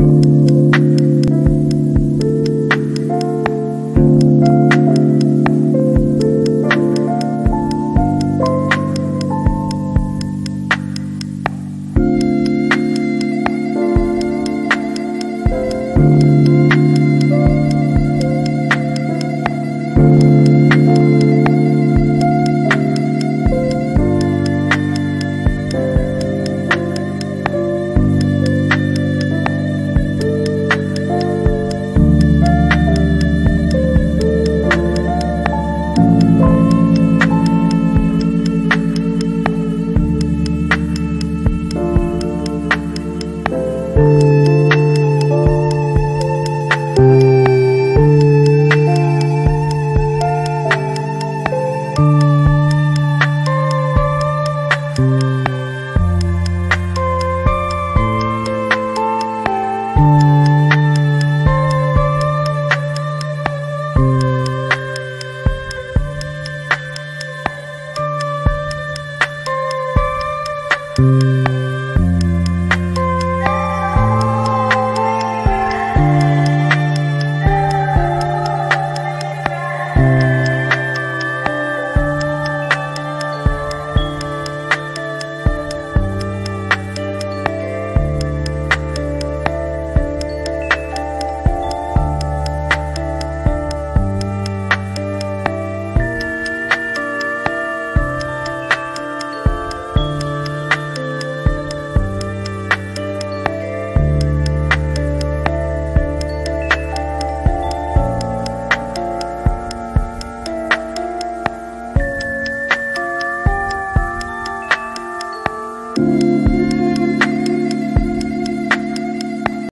you You